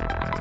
Música